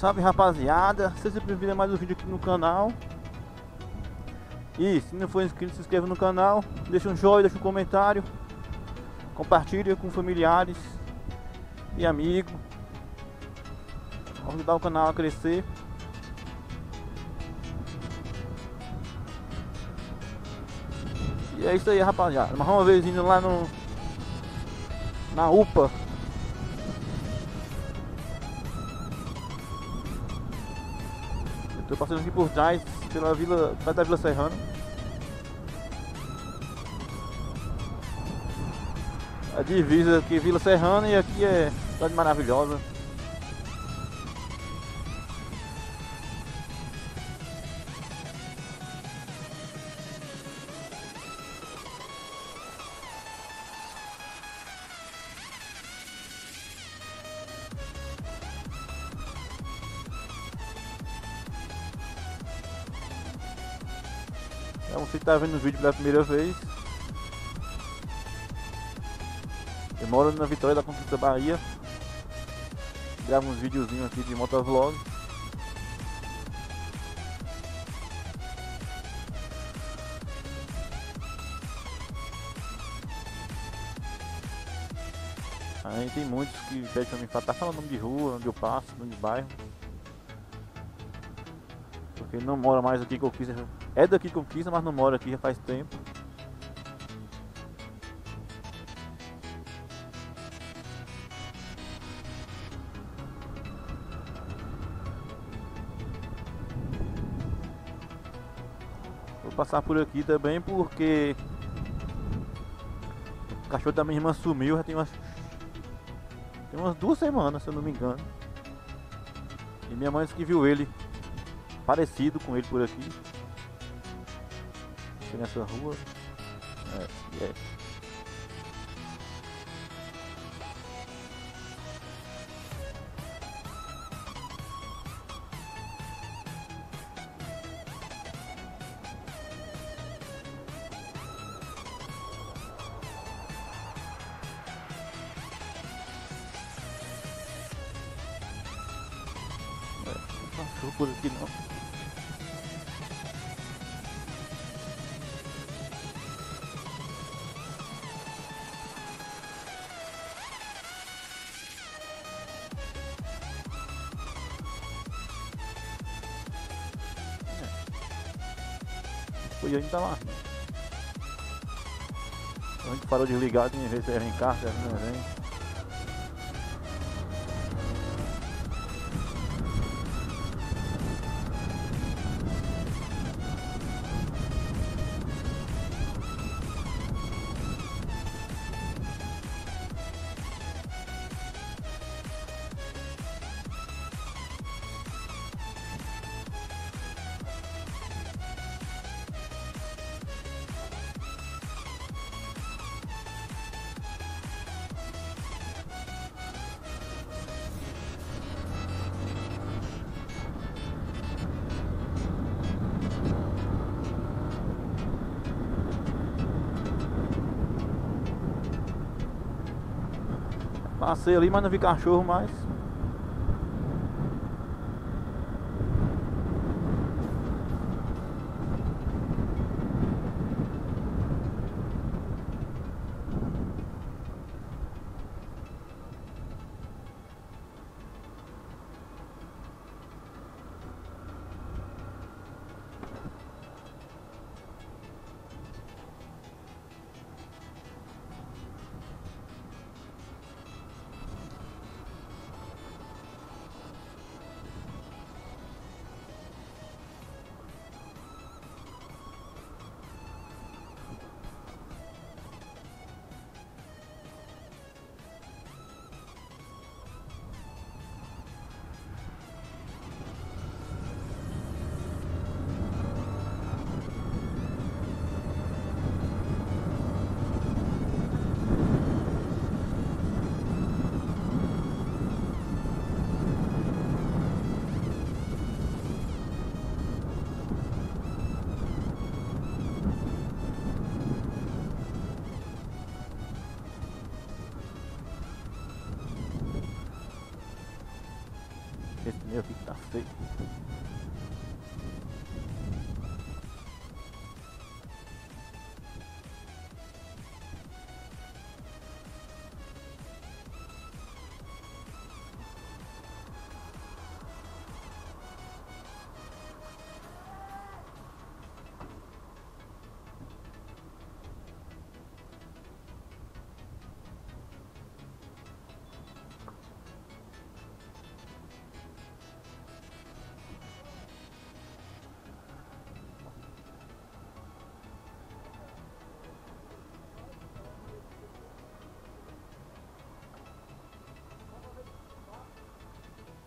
Salve rapaziada, seja bem-vindo a mais um vídeo aqui no canal. E se não for inscrito, se inscreva no canal. Deixa um joinha, deixa um comentário. Compartilha com familiares e amigos Ajudar o canal a crescer. E é isso aí rapaziada, mais uma vez indo lá no Na UPA Tô passando aqui por trás, pela vila, perto da Vila Serrana. A divisa aqui Vila Serrana e aqui é cidade maravilhosa. Então você está vendo o vídeo pela primeira vez. Eu moro na Vitória da Conquista Bahia. Gravo uns videozinhos aqui de motovlog. Aí tem muitos que pedem pra mim falar, tá falando nome de rua, onde eu passo, nome de bairro. Porque não mora mais aqui em Conquista. É daqui de Conquista, mas não mora aqui já faz tempo. Vou passar por aqui também porque o cachorro da minha irmã sumiu já tem umas tem umas duas semanas, se eu não me engano. E minha mãe disse que viu ele parecido com ele por aqui. Aqui nessa rua. É, é. Cachorro por aqui não. Foi ainda lá. A gente parou de ligar, tinha ver se era em casa, não vem. Passei ali, mas não vi cachorro mais. 对。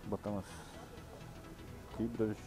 Botar umas fibras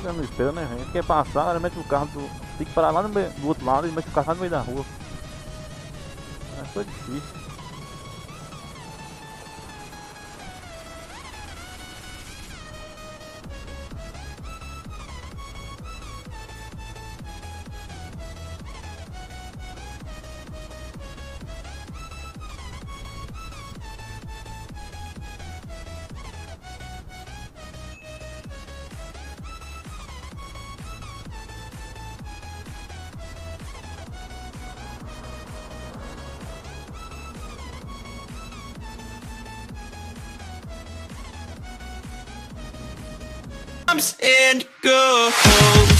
chegando no espelho, né? Quer passar, mete o carro do. Tem que parar lá no, meio- do outro lado e mete o carro lá no meio da rua. É, foi difícil. And go.